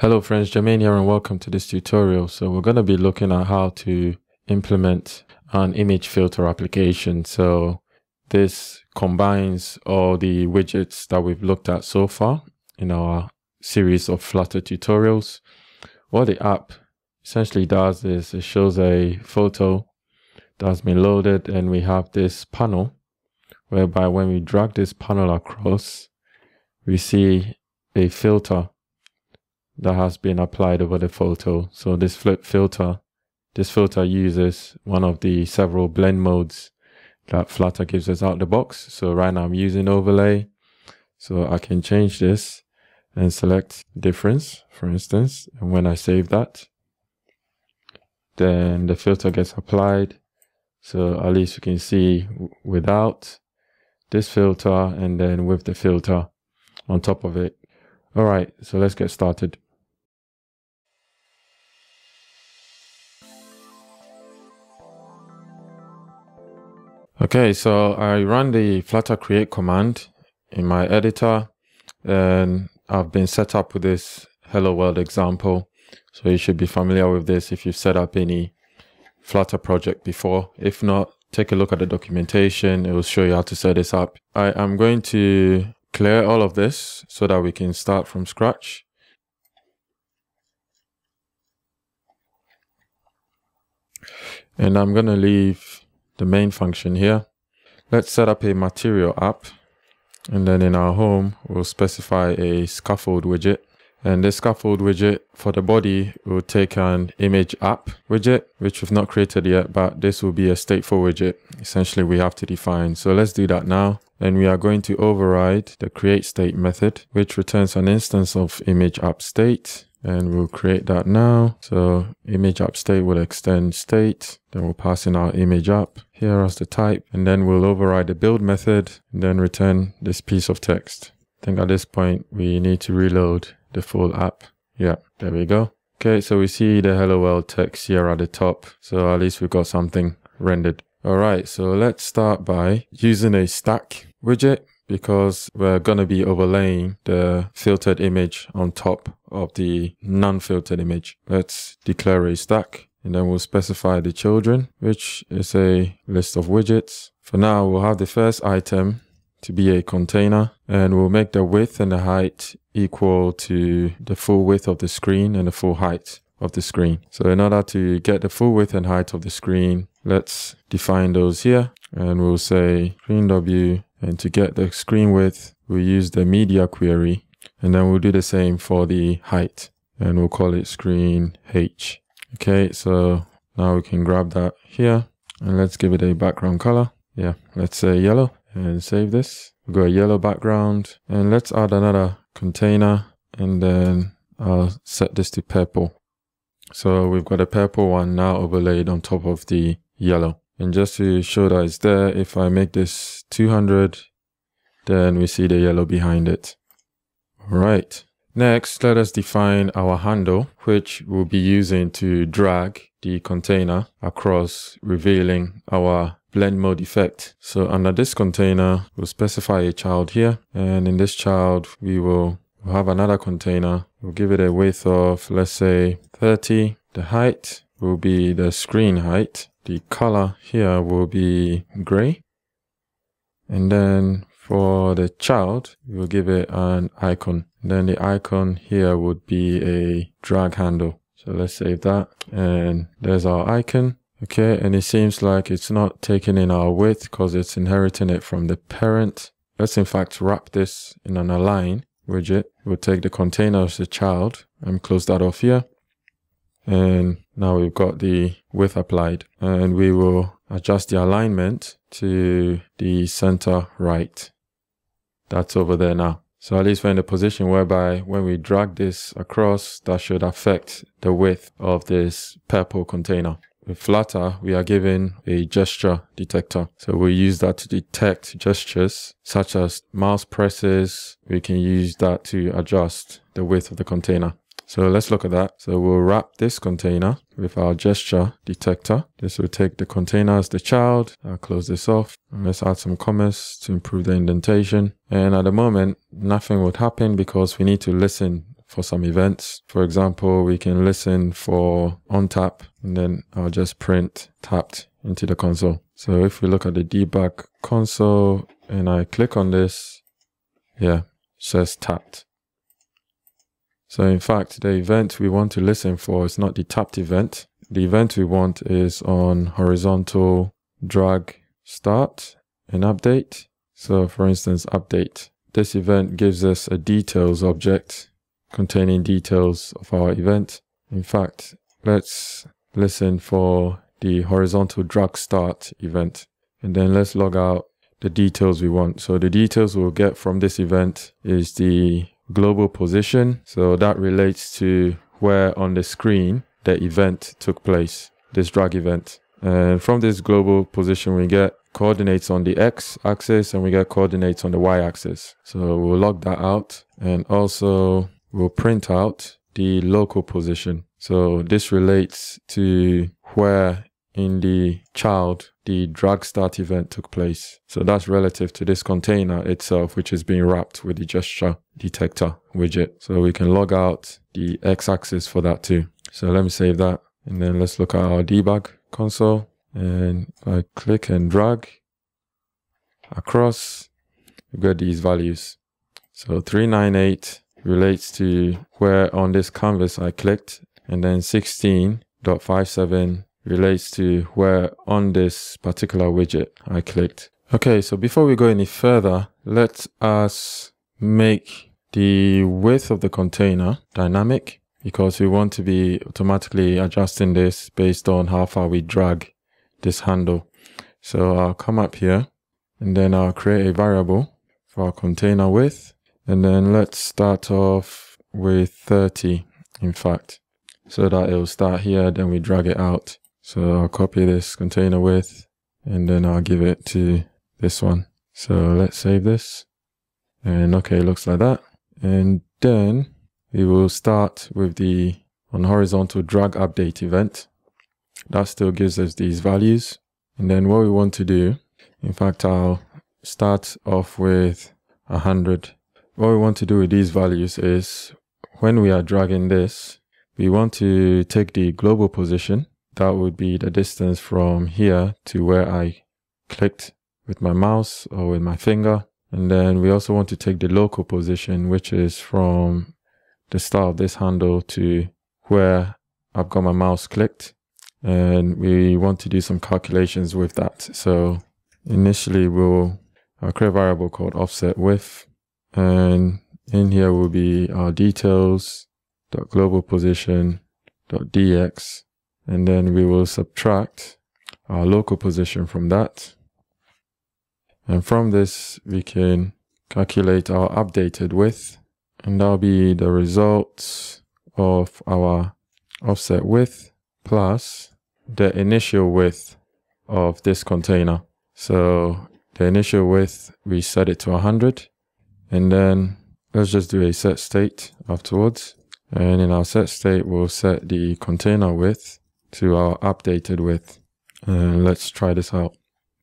Hello friends, Jermaine here and welcome to this tutorial. So we're going to be looking at how to implement an image filter application. So this combines all the widgets that we've looked at so far in our series of Flutter tutorials. What the app essentially does is it shows a photo that's been loaded and we have this panel whereby when we drag this panel across, we see a filter that has been applied over the photo. So this flip filter, this filter uses one of the several blend modes that Flutter gives us out of the box. So right now I'm using overlay. So I can change this and select difference, for instance. And when I save that, then the filter gets applied. So at least you can see without this filter and then with the filter on top of it. All right, so let's get started. Okay, so I run the Flutter create command in my editor and I've been set up with this hello world example. So you should be familiar with this if you've set up any Flutter project before. If not, take a look at the documentation. It will show you how to set this up. I am going to clear all of this so that we can start from scratch. And I'm going to leave the main function here. Let's set up a material app. And then in our home, we'll specify a scaffold widget. And this scaffold widget for the body will take an image app widget, which we've not created yet, but this will be a stateful widget. Essentially, we have to define. So let's do that now. And we are going to override the create state method, which returns an instance of image app state and we'll create that now. So image app state will extend state, then we'll pass in our image app here as the type, and then we'll override the build method and then return this piece of text. I think at this point we need to reload the full app. Yeah, there we go. Okay, so we see the hello world text here at the top. So at least we've got something rendered. All right, so let's start by using a stack widget because we're going to be overlaying the filtered image on top of the non-filtered image. Let's declare a stack and then we'll specify the children, which is a list of widgets. For now, we'll have the first item to be a container and we'll make the width and the height equal to the full width of the screen and the full height of the screen. So in order to get the full width and height of the screen, let's define those here and we'll say screen W and to get the screen width, we'll use the media query. And then we'll do the same for the height. And we'll call it screen H. Okay, so now we can grab that here. And let's give it a background color. Yeah, let's say yellow. And save this. We've got a yellow background. And let's add another container. And then I'll set this to purple. So we've got a purple one now overlaid on top of the yellow. And just to show that it's there, if I make this 200, then we see the yellow behind it. All right. Next, let us define our handle, which we'll be using to drag the container across, revealing our blend mode effect. So under this container, we'll specify a child here. And in this child, we will have another container. We'll give it a width of, let's say 30. The height will be the screen height. The color here will be gray. And then for the child, we'll give it an icon. Then the icon here would be a drag handle. So let's save that. And there's our icon. Okay, and it seems like it's not taking in our width because it's inheriting it from the parent. Let's in fact wrap this in an align widget. We'll take the container as the child and close that off here. And now we've got the width applied and we will adjust the alignment to the center right. That's over there now. So at least we're in a position whereby when we drag this across, that should affect the width of this purple container. With Flutter, we are given a gesture detector. So we use that to detect gestures such as mouse presses. We can use that to adjust the width of the container. So let's look at that. So we'll wrap this container with our gesture detector. This will take the container as the child. I'll close this off. And let's add some commas to improve the indentation. And at the moment, nothing would happen because we need to listen for some events. For example, we can listen for on tap and then I'll just print tapped into the console. So if we look at the debug console and I click on this, yeah, says tapped. So in fact, the event we want to listen for is not the tapped event. The event we want is on horizontal drag start and update. So for instance, update. This event gives us a details object containing details of our event. In fact, let's listen for the horizontal drag start event and then let's log out the details we want. So the details we'll get from this event is the global position. So that relates to where on the screen the event took place, this drag event. And from this global position, we get coordinates on the x axis and we get coordinates on the y axis. So we'll log that out and also we'll print out the local position. So this relates to where in the child the drag start event took place. So that's relative to this container itself, which is being wrapped with the gesture detector widget. So we can log out the x-axis for that too. So let me save that. And then let's look at our debug console. And I click and drag across, We've got these values. So 398 relates to where on this canvas I clicked and then 16.57 relates to where on this particular widget I clicked. Okay, so before we go any further, let us make the width of the container dynamic because we want to be automatically adjusting this based on how far we drag this handle. So I'll come up here and then I'll create a variable for our container width. And then let's start off with 30, in fact, so that it'll start here, then we drag it out. So I'll copy this container width and then I'll give it to this one. So let's save this. And okay, looks like that. And then we will start with the on horizontal drag update event. That still gives us these values. And then what we want to do, in fact, I'll start off with 100. What we want to do with these values is when we are dragging this, we want to take the global position that would be the distance from here to where I clicked with my mouse or with my finger. And then we also want to take the local position, which is from the start of this handle to where I've got my mouse clicked. And we want to do some calculations with that. So initially we'll I'll create a variable called offset width. And in here will be our details dot global position dot dx and then we will subtract our local position from that. And from this, we can calculate our updated width, and that'll be the result of our offset width plus the initial width of this container. So the initial width, we set it to 100, and then let's just do a set state afterwards. And in our set state, we'll set the container width to our updated width. And uh, let's try this out.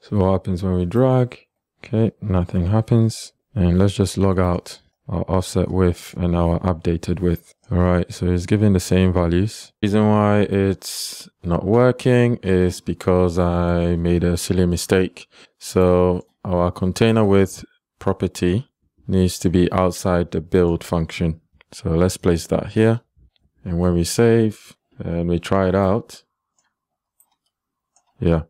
So what happens when we drag? Okay, nothing happens. And let's just log out our offset width and our updated width. All right, so it's giving the same values. Reason why it's not working is because I made a silly mistake. So our container width property needs to be outside the build function. So let's place that here. And when we save, Uh, and we try it out. Yeah.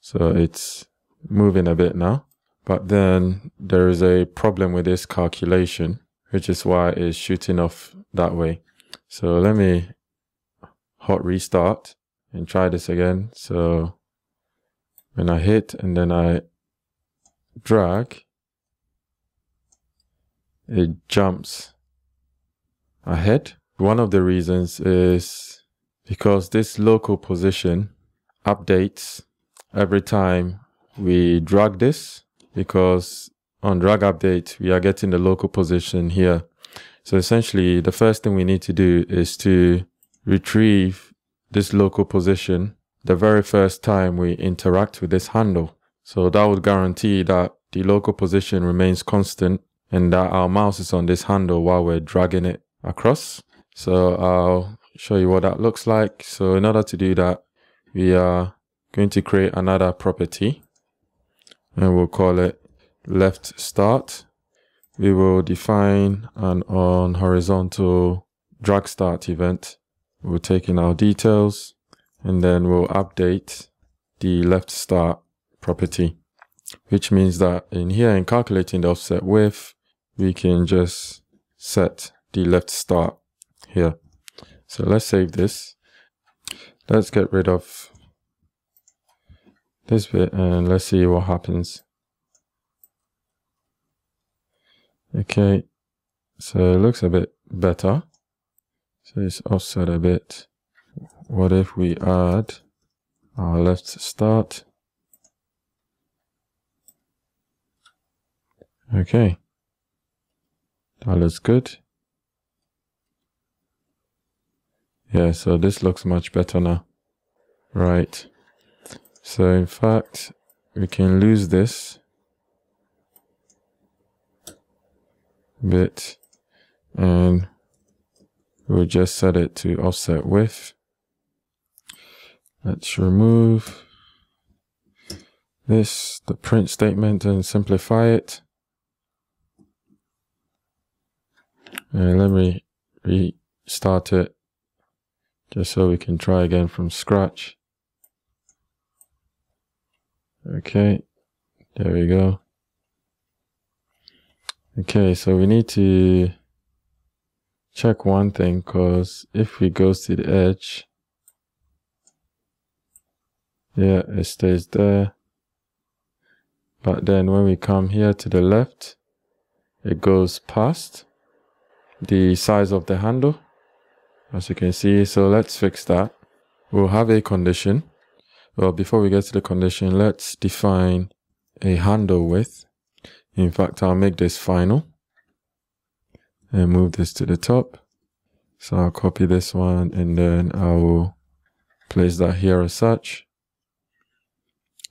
So it's moving a bit now. But then there is a problem with this calculation, which is why it's shooting off that way. So let me hot restart and try this again. So when I hit and then I drag, it jumps ahead. One of the reasons is because this local position updates every time we drag this because on drag update we are getting the local position here so essentially the first thing we need to do is to retrieve this local position the very first time we interact with this handle so that would guarantee that the local position remains constant and that our mouse is on this handle while we're dragging it across. So I'll show you what that looks like. So in order to do that, we are going to create another property and we'll call it left start. We will define an on horizontal drag start event. We'll take in our details and then we'll update the left start property, which means that in here in calculating the offset width, we can just set the left start here. So let's save this. Let's get rid of this bit and let's see what happens. Okay, so it looks a bit better. So it's offset a bit. What if we add our left start? Okay, that looks good. Yeah, so this looks much better now. Right. So in fact, we can lose this bit and we'll just set it to offset width. Let's remove this, the print statement and simplify it. And let me restart it just so we can try again from scratch. Okay, there we go. Okay, so we need to check one thing because if we go to the edge, yeah, it stays there. But then when we come here to the left, it goes past the size of the handle as you can see. So let's fix that. We'll have a condition. Well, before we get to the condition, let's define a handle width. In fact, I'll make this final and move this to the top. So I'll copy this one and then I will place that here as such.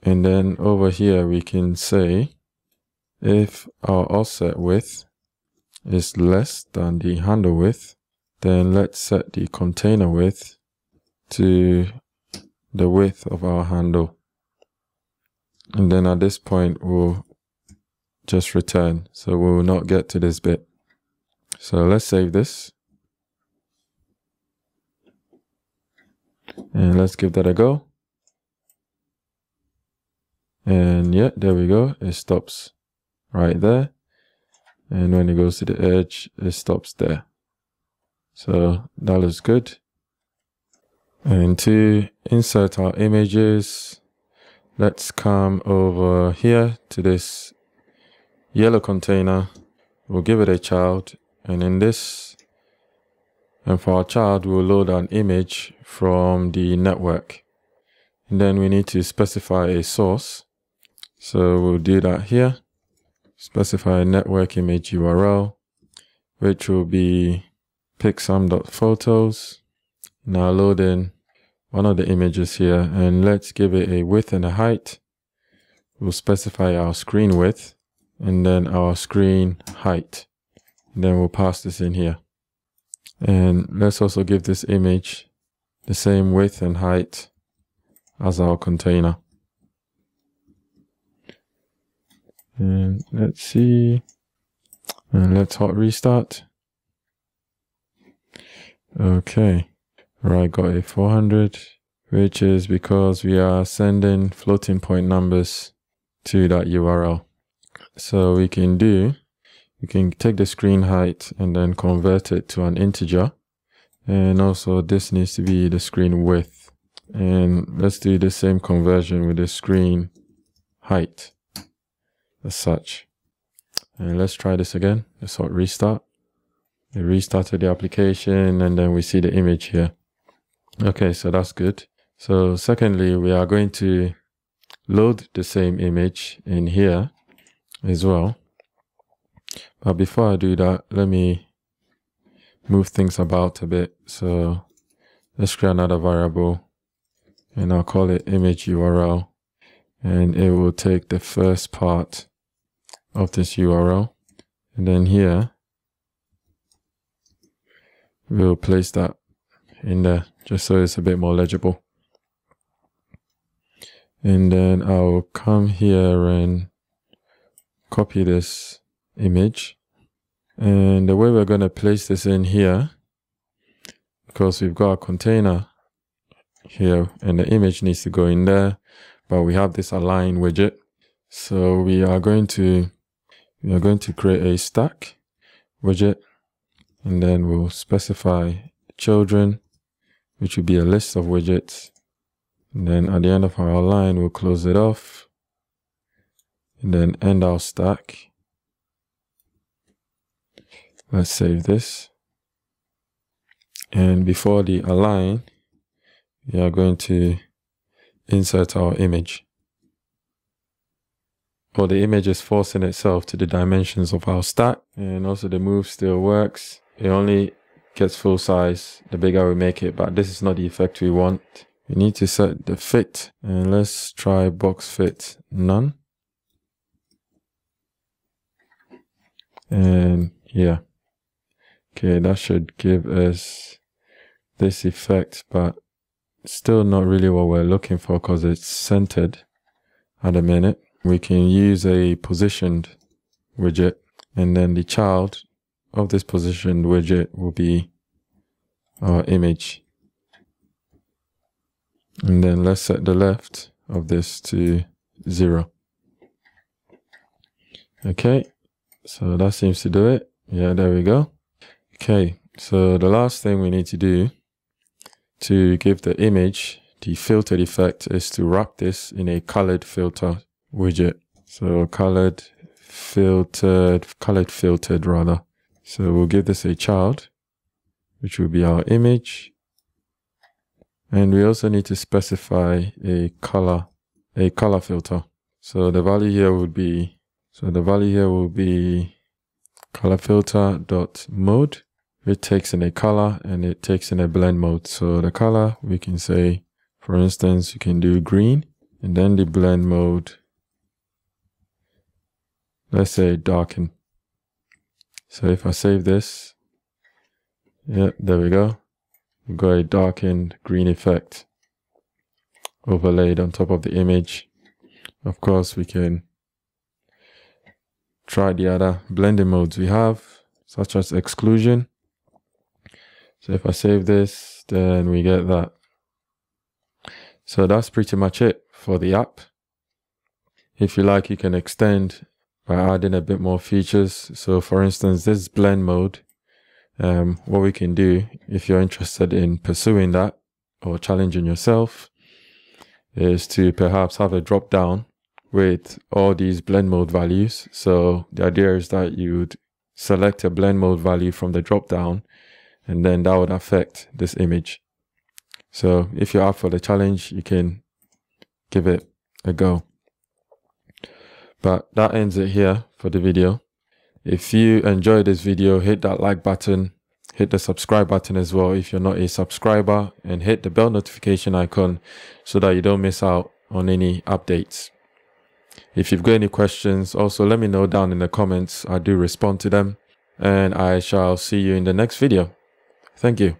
And then over here, we can say if our offset width is less than the handle width, then let's set the container width to the width of our handle. And then at this point, we'll just return. So we'll not get to this bit. So let's save this. And let's give that a go. And yeah, there we go. It stops right there. And when it goes to the edge, it stops there. So that looks good. And to insert our images, let's come over here to this yellow container. We'll give it a child. And in this, and for our child, we'll load an image from the network. And then we need to specify a source. So we'll do that here. Specify a network image URL, which will be pick some photos. Now load in one of the images here and let's give it a width and a height. We'll specify our screen width and then our screen height. And then we'll pass this in here. And let's also give this image the same width and height as our container. And let's see. And let's hot restart. Okay, right, got a 400, which is because we are sending floating point numbers to that URL. So we can do, we can take the screen height and then convert it to an integer. And also this needs to be the screen width. And let's do the same conversion with the screen height as such. And let's try this again. Let's hot restart. It restarted the application and then we see the image here. Okay, so that's good. So secondly, we are going to load the same image in here as well. But before I do that, let me move things about a bit. So let's create another variable and I'll call it image URL and it will take the first part of this URL. And then here, we'll place that in there just so it's a bit more legible. And then I'll come here and copy this image. And the way we're going to place this in here, because we've got a container here and the image needs to go in there, but we have this align widget. So we are going to, we are going to create a stack widget and then we'll specify children, which will be a list of widgets. And then at the end of our line, we'll close it off and then end our stack. Let's save this. And before the align, we are going to insert our image. Or the image is forcing itself to the dimensions of our stack. And also the move still works. It only gets full size the bigger we make it, but this is not the effect we want. We need to set the fit and let's try box fit none. And yeah, okay, that should give us this effect, but still not really what we're looking for because it's centered at a minute. We can use a positioned widget and then the child of this positioned widget will be our image. And then let's set the left of this to zero. Okay, so that seems to do it. Yeah, there we go. Okay, so the last thing we need to do to give the image the filtered effect is to wrap this in a colored filter widget. So colored filtered, colored filtered rather. So we'll give this a child, which will be our image. And we also need to specify a color, a color filter. So the value here would be, so the value here will be color filter dot mode it takes in a color and it takes in a blend mode. So the color, we can say, for instance, you can do green and then the blend mode, let's say darken. So if I save this, yeah, there we go. We've got a darkened green effect overlaid on top of the image. Of course, we can try the other blending modes we have, such as exclusion. So if I save this, then we get that. So that's pretty much it for the app. If you like, you can extend by adding a bit more features. So for instance, this blend mode, um, what we can do if you're interested in pursuing that or challenging yourself is to perhaps have a drop down with all these blend mode values. So the idea is that you'd select a blend mode value from the drop down and then that would affect this image. So if you're up for the challenge, you can give it a go. But that ends it here for the video. If you enjoyed this video, hit that like button, hit the subscribe button as well if you're not a subscriber, and hit the bell notification icon so that you don't miss out on any updates. If you've got any questions, also let me know down in the comments. I do respond to them, and I shall see you in the next video. Thank you.